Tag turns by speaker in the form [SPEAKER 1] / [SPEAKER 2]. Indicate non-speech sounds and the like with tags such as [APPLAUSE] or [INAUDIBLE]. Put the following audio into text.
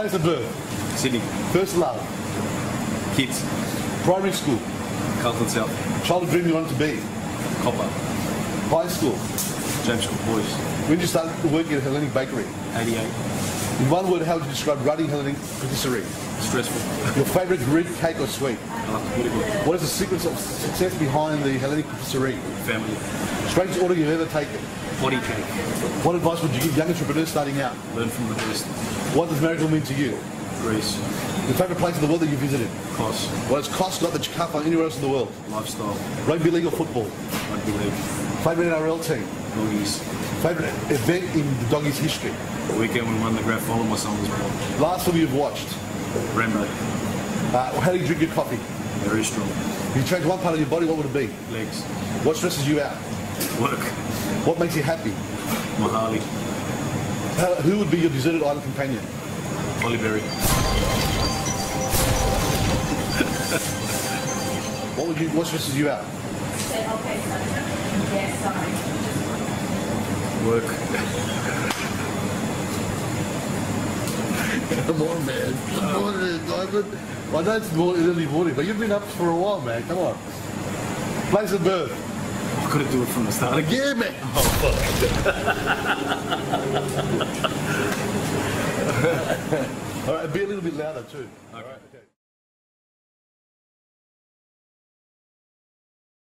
[SPEAKER 1] Place of birth.
[SPEAKER 2] Sydney.
[SPEAKER 1] First love.
[SPEAKER 2] Kids.
[SPEAKER 1] Primary school.
[SPEAKER 2] Carlton South.
[SPEAKER 1] Childhood dream you wanted to be.
[SPEAKER 2] Copper.
[SPEAKER 1] High school.
[SPEAKER 2] James Cook Boys.
[SPEAKER 1] When did you start working at Hellenic Bakery?
[SPEAKER 2] 88.
[SPEAKER 1] In one word, how would you describe running Hellenic Patisserie?
[SPEAKER 2] Stressful.
[SPEAKER 1] Your favourite Greek cake or sweet?
[SPEAKER 2] I like to put it
[SPEAKER 1] What is the secret of success behind the Hellenic Patisserie?
[SPEAKER 2] Family.
[SPEAKER 1] Strangest order you've ever taken?
[SPEAKER 2] Body cake.
[SPEAKER 1] What advice would you give young entrepreneurs starting out?
[SPEAKER 2] Learn from the best.
[SPEAKER 1] What does miracle mean to you?
[SPEAKER 2] Greece.
[SPEAKER 1] Your favourite place in the world that you visited?
[SPEAKER 2] Kos.
[SPEAKER 1] What has Kos got that you can't find anywhere else in the world?
[SPEAKER 2] Lifestyle.
[SPEAKER 1] Rugby league or football?
[SPEAKER 2] Rugby league.
[SPEAKER 1] Favourite NRL team?
[SPEAKER 2] Doggies.
[SPEAKER 1] Favourite event in the doggies history?
[SPEAKER 2] The weekend we won the grand final, my son was born.
[SPEAKER 1] Last film you've watched?
[SPEAKER 2] Rambo.
[SPEAKER 1] Uh, how do you drink your coffee?
[SPEAKER 2] Very strong.
[SPEAKER 1] If you change one part of your body, what would it be?
[SPEAKER 2] Legs.
[SPEAKER 1] What stresses you out?
[SPEAKER 2] Work.
[SPEAKER 1] What makes you happy?
[SPEAKER 2] My Harley.
[SPEAKER 1] How, who would be your deserted island companion?
[SPEAKER 2] Halle Berry.
[SPEAKER 1] What would you? What stresses you out?
[SPEAKER 3] Said, okay, so, yes, sorry.
[SPEAKER 2] Work.
[SPEAKER 1] Come on, man. Come on, man. Dymon. I know it's more early morning, but you've been up for a while, man. Come on. Place of birth.
[SPEAKER 2] I couldn't do it from the start again.
[SPEAKER 1] Man. [LAUGHS] Oh, [LAUGHS] All right, be a little bit louder too. All right.